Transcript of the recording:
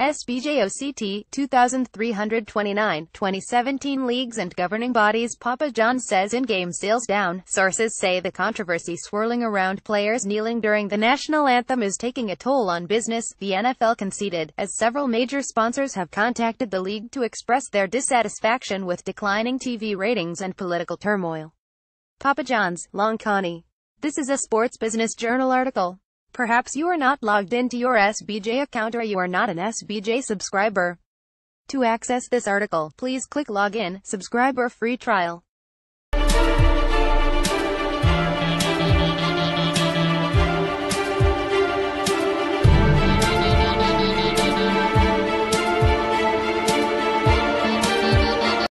SBJOCT 2329 2017 Leagues and governing bodies Papa John's says in-game sales down. Sources say the controversy swirling around players kneeling during the national anthem is taking a toll on business, the NFL conceded, as several major sponsors have contacted the league to express their dissatisfaction with declining TV ratings and political turmoil. Papa John's, Long Connie. This is a Sports Business Journal article. Perhaps you are not logged into your SBJ account or you are not an SBJ subscriber. To access this article, please click Login, Subscriber Free Trial.